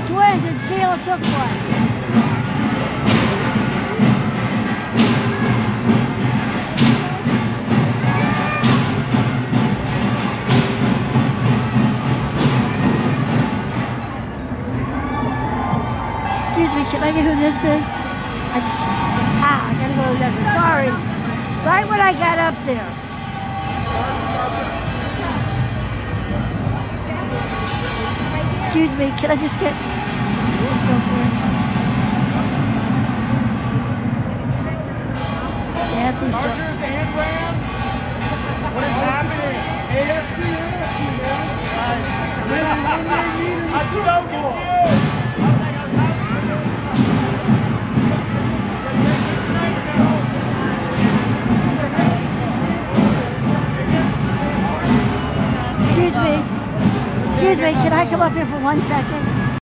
Had twins and Sheila took one. Excuse me, can I get who this is? I just, ah, I gotta go to. Sorry. Right when I got up there. Excuse me, can I just get just real quick? Kathy, so- Chargers and Rams. What is happening? AFC, NFC, man. I'm so confused. Excuse me. Excuse me, can I come up here for one second?